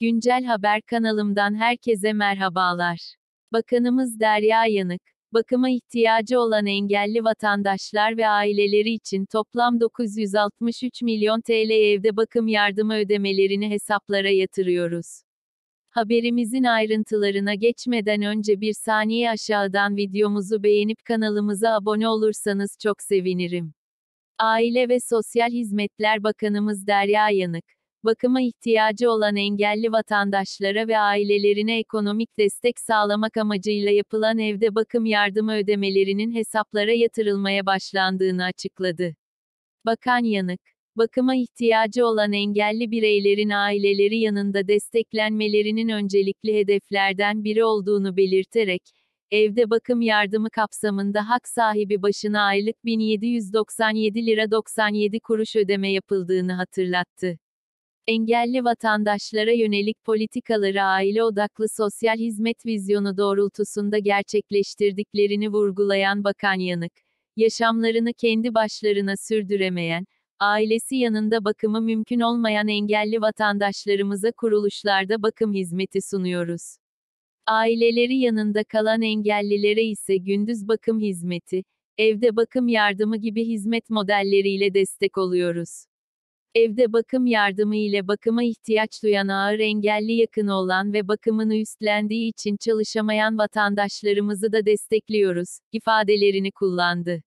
Güncel Haber kanalımdan herkese merhabalar. Bakanımız Derya Yanık, bakıma ihtiyacı olan engelli vatandaşlar ve aileleri için toplam 963 milyon TL evde bakım yardımı ödemelerini hesaplara yatırıyoruz. Haberimizin ayrıntılarına geçmeden önce bir saniye aşağıdan videomuzu beğenip kanalımıza abone olursanız çok sevinirim. Aile ve Sosyal Hizmetler Bakanımız Derya Yanık, bakıma ihtiyacı olan engelli vatandaşlara ve ailelerine ekonomik destek sağlamak amacıyla yapılan evde bakım yardımı ödemelerinin hesaplara yatırılmaya başlandığını açıkladı. Bakan Yanık, bakıma ihtiyacı olan engelli bireylerin aileleri yanında desteklenmelerinin öncelikli hedeflerden biri olduğunu belirterek, evde bakım yardımı kapsamında hak sahibi başına aylık 1797 lira 97 kuruş ödeme yapıldığını hatırlattı. Engelli vatandaşlara yönelik politikaları aile odaklı sosyal hizmet vizyonu doğrultusunda gerçekleştirdiklerini vurgulayan Bakan Yanık, yaşamlarını kendi başlarına sürdüremeyen, ailesi yanında bakımı mümkün olmayan engelli vatandaşlarımıza kuruluşlarda bakım hizmeti sunuyoruz. Aileleri yanında kalan engellilere ise gündüz bakım hizmeti, evde bakım yardımı gibi hizmet modelleriyle destek oluyoruz. Evde bakım yardımı ile bakıma ihtiyaç duyan ağır engelli yakını olan ve bakımını üstlendiği için çalışamayan vatandaşlarımızı da destekliyoruz, ifadelerini kullandı.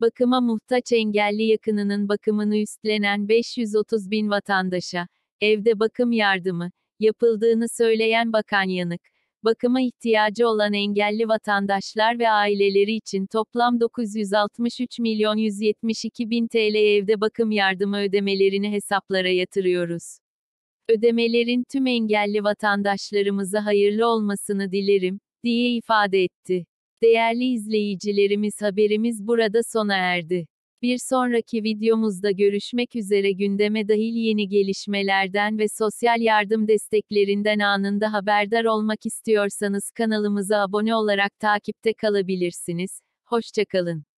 Bakıma muhtaç engelli yakınının bakımını üstlenen 530 bin vatandaşa, evde bakım yardımı, yapıldığını söyleyen Bakan Yanık, bakıma ihtiyacı olan engelli vatandaşlar ve aileleri için toplam 963 milyon 172 bin TL evde bakım yardımı ödemelerini hesaplara yatırıyoruz. Ödemelerin tüm engelli vatandaşlarımıza hayırlı olmasını dilerim, diye ifade etti. Değerli izleyicilerimiz haberimiz burada sona erdi. Bir sonraki videomuzda görüşmek üzere gündeme dahil yeni gelişmelerden ve sosyal yardım desteklerinden anında haberdar olmak istiyorsanız kanalımıza abone olarak takipte kalabilirsiniz. Hoşçakalın.